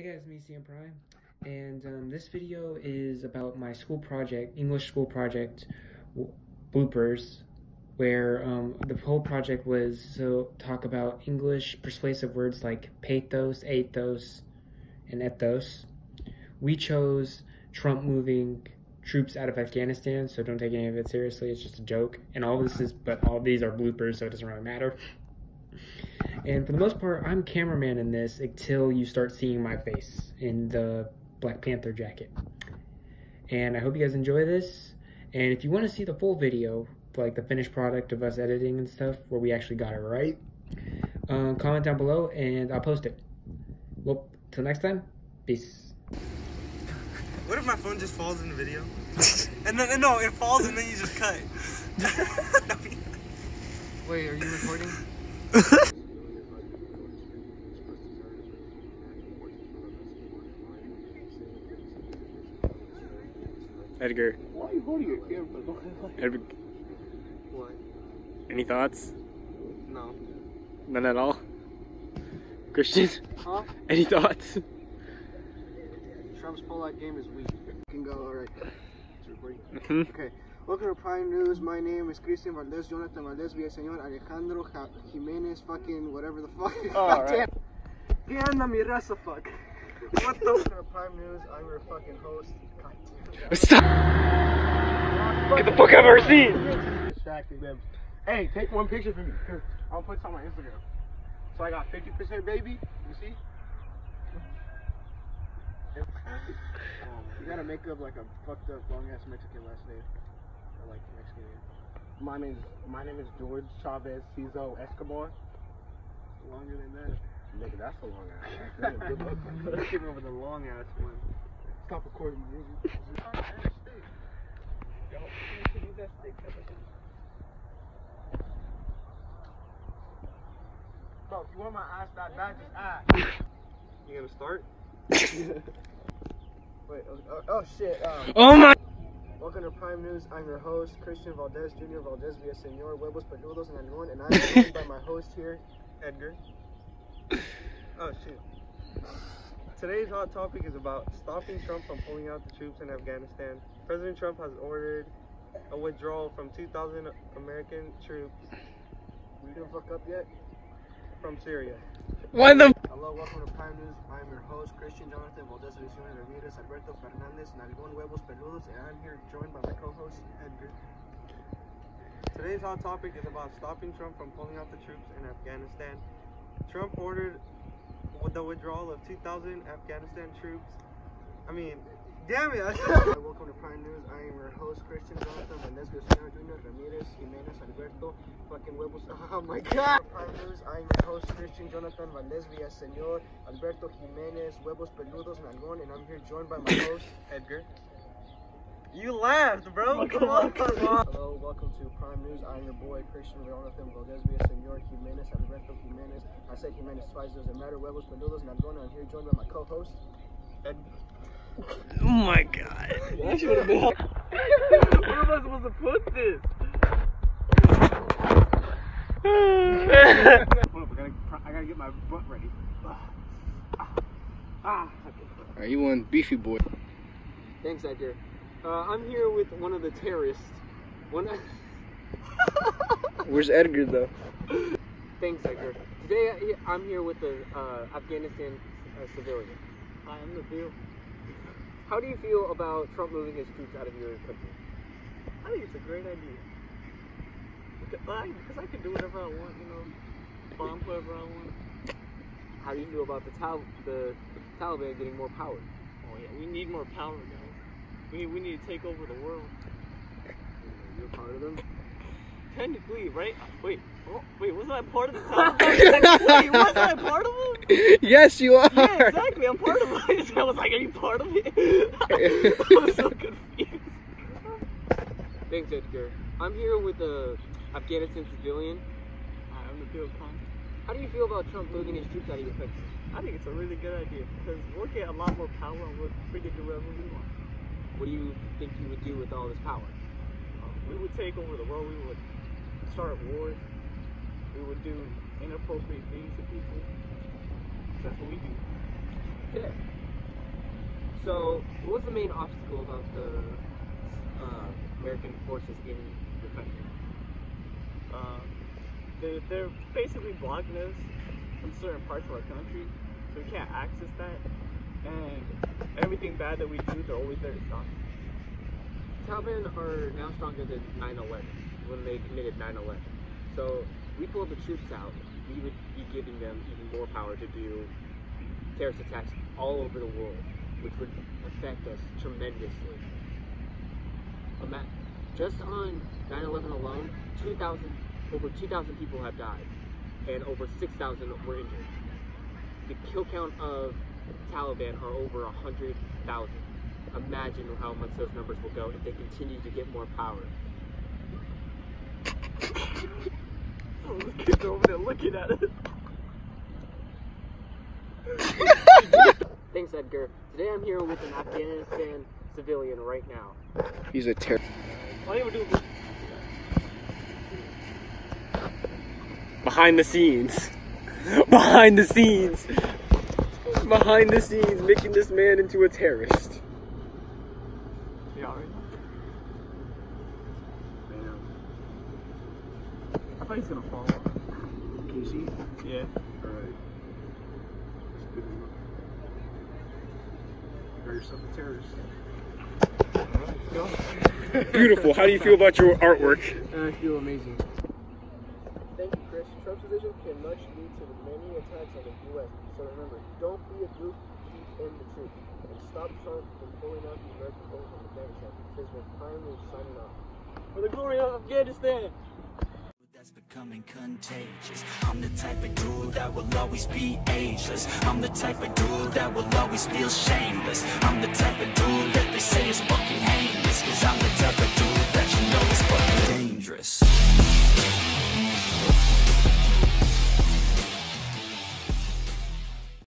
Hey guys, me CM Prime, and um, this video is about my school project, English school project bloopers, where um, the whole project was to talk about English persuasive words like pathos, ethos, and ethos. We chose Trump moving troops out of Afghanistan, so don't take any of it seriously. It's just a joke, and all this is, but all these are bloopers, so it doesn't really matter. And for the most part, I'm cameraman in this until you start seeing my face in the Black Panther jacket. And I hope you guys enjoy this. And if you want to see the full video, like the finished product of us editing and stuff, where we actually got it right, um, comment down below and I'll post it. Well, till next time, peace. What if my phone just falls in the video? and then, no, it falls and then you just cut. Wait, are you recording? Edgar. Why are you holding your camera? Edgar, What? any thoughts? No. None at all. Christian, Huh? any thoughts? Trump's pull-out game is weak. can go, alright. It's recording. Mhm. Okay. Welcome to Prime News. My name is Christian Valdez, Jonathan Valdez, Villaseñor, Alejandro ja Jimenez, fucking whatever the fuck. Alright. ¿Qué anda mi raza, fuck? What the? Welcome to Prime News. I'm your fucking host. God damn. Stop! Get the fuck out of our seat! Distracting them. Hey, take one picture for me. Cause I'll put this on my Instagram. So I got 50% baby. You see? you gotta make up like a fucked up long ass Mexican last name. Or like Mexican name. My name is my name is George Chavez Cizo Escobar. Longer than that. Nigga, that's a long ass. Let's give over the long ass one. Stop recording, nigga. Bro, if you want my ass that bad, just ask. You gonna start? Wait, oh, oh, shit. Um, Oh my! welcome to Prime News. I'm your host, Christian Valdez Jr. Valdez Villaseñor Huevos Peludos and Algon, and I'm joined by my host here, Edgar. Oh shoot. Today's hot topic is about stopping Trump from pulling out the troops in Afghanistan. President Trump has ordered a withdrawal from 2,000 American troops. We didn't fuck up yet? From Syria. Why the? Hello, welcome to Prime News. I'm your host, Christian Jonathan Valdez Luciano Ramirez, Alberto Fernandez, Nalgon Huevos Peludos, and I'm here joined by my co-host, Edgar. Today's hot topic is about stopping Trump from pulling out the troops in Afghanistan. Trump ordered with the withdrawal of 2,000 Afghanistan troops. I mean, damn it! welcome to Prime News. I am your host, Christian Jonathan Valdez Luciano Jr. Ramirez, Jimenez, Alberto, fucking Huevos. Oh my god! Prime News. I am your host, Christian Jonathan Valdez Villaseñor, Alberto Jimenez, Huevos Peludos, Nalgon, and I'm here joined by my host, Edgar. You laughed, bro. Come on, come on. Hello, welcome to Prime News. I'm your boy, Christian Jonathan Valdez Villaseñor, Jimenez, Alberto Jimenez. I said Jimenez twice, doesn't matter. Huevos Peludos, Nalgon, and I'm here joined by my co-host, Edgar. Oh my god. That should have been. Where am I supposed to put this? Hold up, I gotta, I gotta get my butt ready. Ah, Are you one beefy boy? Thanks, Edgar. Uh, I'm here with one of the terrorists. One. Where's Edgar though? Thanks, Edgar. Today I- I'm here with the uh, Afghanistan uh, civilian. I am the bill. How do you feel about Trump moving his troops out of your country? I think it's a great idea. Because I, I can do whatever I want, you know. Bomb whoever I want. How do you feel about the, Tal- the Taliban getting more power? Oh yeah, we need more power, guys. We need, we need to take over the world. You're part of them. Technically, right? Wait, oh, wait, wasn't I part of the Taliban? wait, wasn't I part of them? yes, you are. Yeah, exactly. I'm part of it. I was like, are you part of it? I was so confused. Thanks, Edgar. I'm here with the Afghanistan civilian. I'm the Bill Con. How do you feel about Trump moving his troops out of your country? I think it's a really good idea because we'll get a lot more power and we'll freaking do whatever we want. What do you think you would do with all this power? Um, we would take over the world. We would start wars. We would do inappropriate things to people. That's what we do. Okay. So, what was the main obstacle about the uh, American forces in the country? Uh, they, they're basically blocking us from certain parts of our country, so we can't access that. And everything bad that we do, they're always there to stop. Taliban are now stronger than 9/11 when they committed 9/11. So, we pull the troops out, we would be giving them even more power to do terrorist attacks all over the world, which would affect us tremendously. Just on 9/11 alone, 2,000 over 2,000 people have died, and over 6,000 were injured. The kill count of Taliban are over 100,000. Imagine how much those numbers will go if they continue to get more power. Oh, those kids are over there looking at us. Thanks, Edgar. Today I'm here with an Afghanistan civilian right now. He's a terror. Why don't you do Behind the scenes. Behind the scenes. Behind the scenes, making this man into a terrorist. Yeah, alright. I thought he's gonna fall. Can you see? Yeah. Alright. That's good enough. You got yourself a terrorist. Beautiful. How do you feel about your artwork? I feel amazing. Trump's decision can much lead to many attacks on the U.S. So remember, don't be a dupe, keep in the truth. And stop Trump from pulling out the American troops on Afghanistan. This is finally signing off. For the glory of Afghanistan! That's becoming contagious. I'm the type of dude that will always be ageless. I'm the type of dude that will always feel shameless. I'm the type of dude that they say is fucking heinous. Cause I'm the type of dude that you know is fucking dangerous.